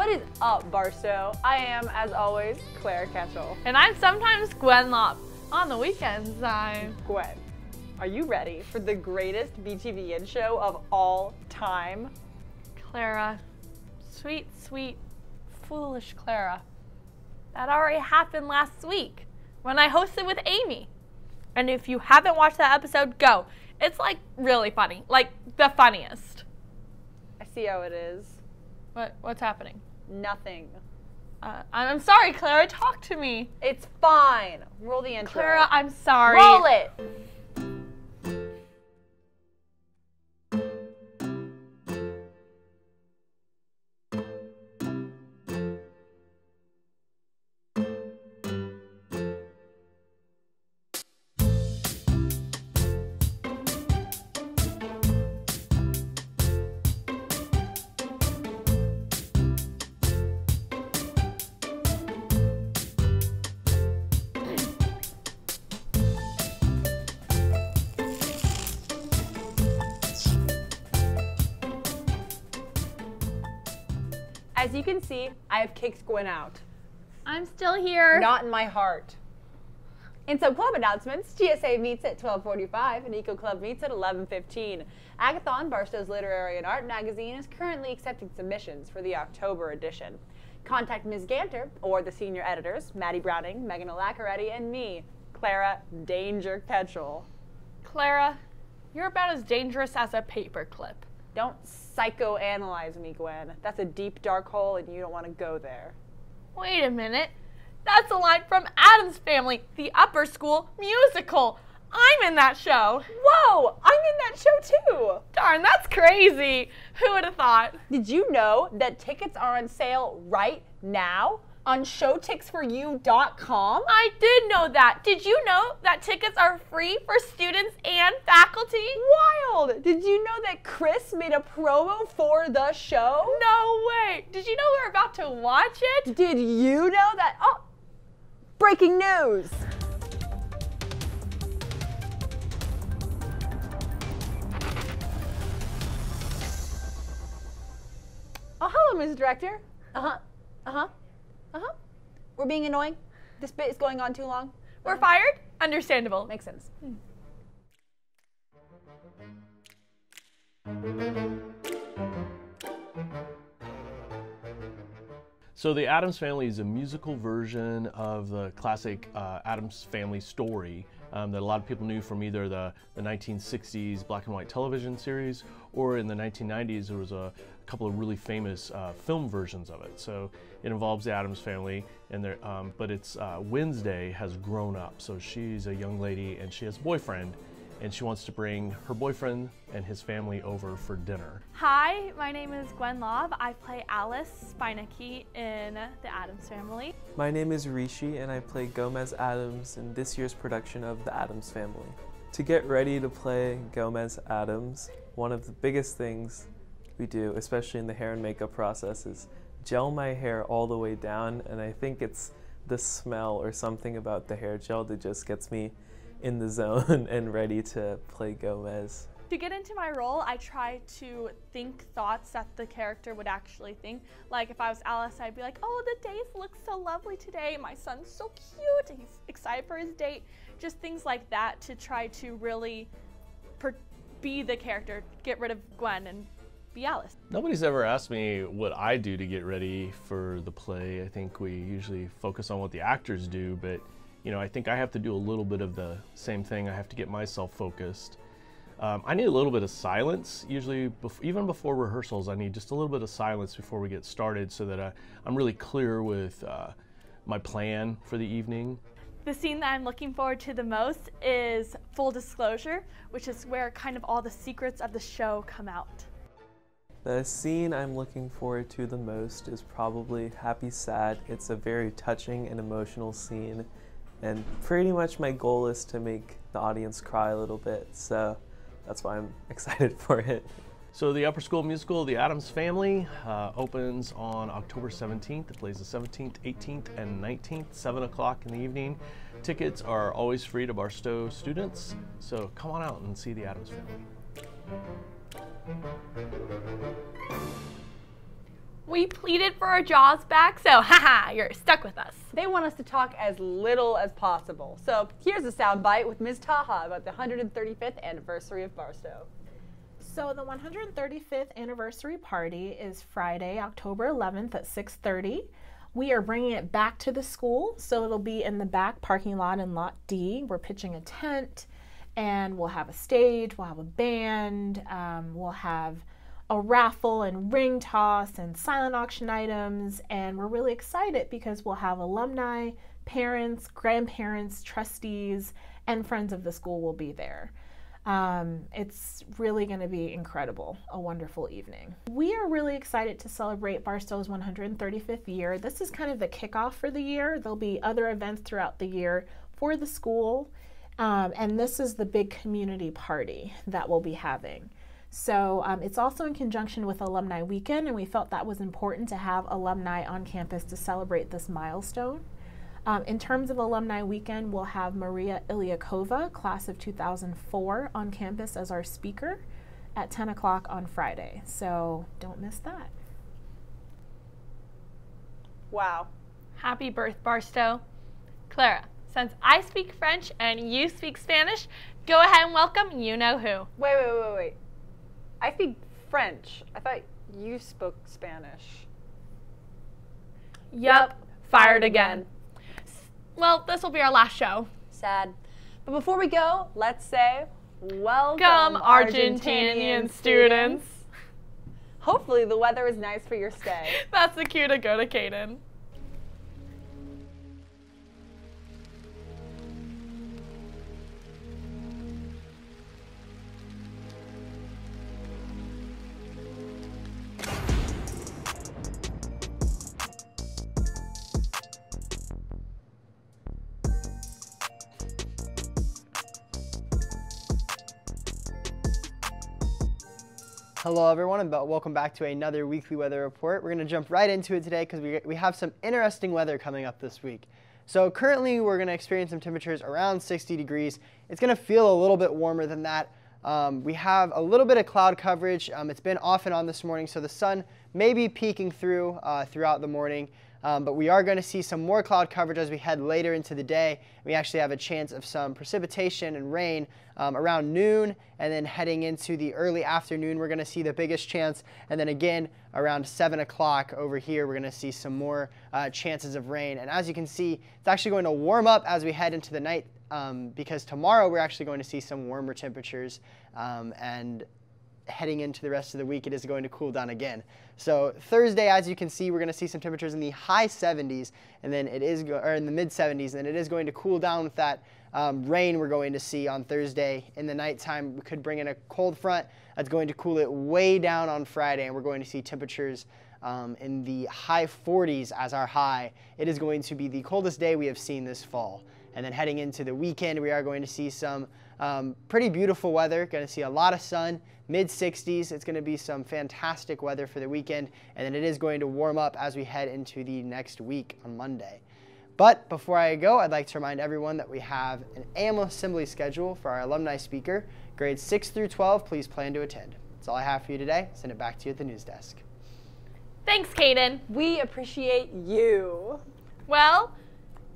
What is up, Barstow? I am, as always, Claire Ketchell. And I'm sometimes Gwen Lop. On the weekends, I'm Gwen. Are you ready for the greatest BTVN show of all time? Clara. Sweet, sweet, foolish Clara. That already happened last week when I hosted with Amy. And if you haven't watched that episode, go. It's like really funny, like the funniest. I see how it is. What what's happening? Nothing. Uh, I'm sorry, Clara. Talk to me. It's fine. Roll the intro. Clara, I'm sorry. Roll it. As you can see, I have kicked Gwen out. I'm still here. Not in my heart. In some club announcements, GSA meets at 1245 and Eco Club meets at 1115. Agathon, Barstow's literary and art magazine, is currently accepting submissions for the October edition. Contact Ms. Ganter or the senior editors, Maddie Browning, Megan Alacaretti, and me, Clara Danger Ketchell. Clara, you're about as dangerous as a paperclip. Don't psychoanalyze me, Gwen. That's a deep, dark hole, and you don't want to go there. Wait a minute. That's a line from Addams Family, the upper school musical. I'm in that show. Whoa! I'm in that show too! Darn, that's crazy. Who would have thought? Did you know that tickets are on sale right now on showtixforyou.com? I did know that. Did you know that tickets are free for students and faculty? Wild! Did you know that Chris made a promo for the show? No way. Did you know we are about to watch it? Did you know that? Oh, breaking news! Oh, hello, Ms. Director. Uh-huh. Uh huh. Uh huh. Uh. We're being annoying. This bit is going on too long. We're fired? Understandable. Makes sense. So the Addams Family is a musical version of the classic uh, Addams Family story um, that a lot of people knew from either the, the 1960s black and white television series or in the 1990s there was a couple of really famous uh, film versions of it. So it involves the Addams Family, and there, um, but it's uh, Wednesday has grown up. So she's a young lady and she has a boyfriend and she wants to bring her boyfriend and his family over for dinner. Hi, my name is Gwen Lobb. I play Alice Spinacki in The Addams Family. My name is Rishi and I play Gomez Addams in this year's production of The Addams Family. To get ready to play Gomez Addams, one of the biggest things we do, especially in the hair and makeup process, is gel my hair all the way down and I think it's the smell or something about the hair gel that just gets me in the zone and ready to play Gomez. To get into my role, I try to think thoughts that the character would actually think. Like if I was Alice, I'd be like, oh, the days look so lovely today. My son's so cute. He's excited for his date. Just things like that to try to really per- be the character, get rid of Gwen and be Alice. Nobody's ever asked me what I do to get ready for the play. I think we usually focus on what the actors do, but you know, I think I have to do a little bit of the same thing. I have to get myself focused. Um, I need a little bit of silence, usually, bef- even before rehearsals. I need just a little bit of silence before we get started so that I, I'm really clear with uh, my plan for the evening. The scene that I'm looking forward to the most is Full Disclosure, which is where kind of all the secrets of the show come out. The scene I'm looking forward to the most is probably Happy Sad. It's a very touching and emotional scene, and pretty much my goal is to make the audience cry a little bit, so that's why I'm excited for it. So the Upper School Musical, The Addams Family, uh, opens on October 17th. It plays the 17th, 18th, and 19th, 7 o'clock in the evening. Tickets are always free to Barstow students, so come on out and see The Addams Family. We pleaded for our jaws back, so haha, you're stuck with us. They want us to talk as little as possible. So here's a soundbite with Ms. Taha about the 135th anniversary of Barstow. So the 135th anniversary party is Friday, October 11th at 6:30. We are bringing it back to the school, so it'll be in the back parking lot in Lot D. We're pitching a tent, and we'll have a stage, we'll have a band, um, we'll have a raffle and ring toss and silent auction items, and we're really excited because we'll have alumni, parents, grandparents, trustees, and friends of the school will be there. Um, it's really going to be incredible, a wonderful evening. We are really excited to celebrate Barstow's 135th year. This is kind of the kickoff for the year. There'll be other events throughout the year for the school, um, and this is the big community party that we'll be having. So um, it's also in conjunction with Alumni Weekend, and we felt that was important to have alumni on campus to celebrate this milestone. Um, in terms of Alumni Weekend, we'll have Maria Ilyakova, class of 2004, on campus as our speaker at 10 o'clock on Friday. So don't miss that. Wow. Happy birth, Barstow. Clara, since I speak French and you speak Spanish, go ahead and welcome you know who. Wait, wait, wait, wait. I speak French. I thought you spoke Spanish. Yup, fired again. Well, this will be our last show. Sad. But before we go, let's say welcome, Welcome, Argentinian students. Hopefully the weather is nice for your stay. That's the cue to go to Caden. Hello, everyone, and welcome back to another weekly weather report. We're going to jump right into it today because we, we have some interesting weather coming up this week. So, currently, we're going to experience some temperatures around 60 degrees. It's going to feel a little bit warmer than that. Um, we have a little bit of cloud coverage. Um, it's been off and on this morning, so the sun may be peeking through uh, throughout the morning. Um, but we are going to see some more cloud coverage as we head later into the day. We actually have a chance of some precipitation and rain um, around noon, and then heading into the early afternoon, we're going to see the biggest chance. And then again, around 7 o'clock over here, we're going to see some more uh, chances of rain. And as you can see, it's actually going to warm up as we head into the night um, because tomorrow we're actually going to see some warmer temperatures um, and heading into the rest of the week, it is going to cool down again. So Thursday, as you can see, we're going to see some temperatures in the high 70s, and then it is, or in the mid 70s, and it is going to cool down with that um, rain we're going to see on Thursday in the nighttime. We could bring in a cold front that's going to cool it way down on Friday, and we're going to see temperatures um, in the high 40s as our high. It is going to be the coldest day we have seen this fall. And then heading into the weekend, we are going to see some um, pretty beautiful weather. Going to see a lot of sun, mid 60s. It's going to be some fantastic weather for the weekend, and then it is going to warm up as we head into the next week on Monday. But before I go, I'd like to remind everyone that we have an AM assembly schedule for our alumni speaker. Grades 6 through 12, please plan to attend. That's all I have for you today. Send it back to you at the news desk. Thanks, Kaden. We appreciate you. Well,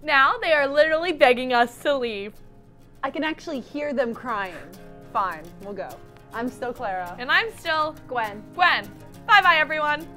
now they are literally begging us to leave. I can actually hear them crying. Fine, we'll go. I'm still Clara. And I'm still Gwen. Gwen. Bye bye, everyone.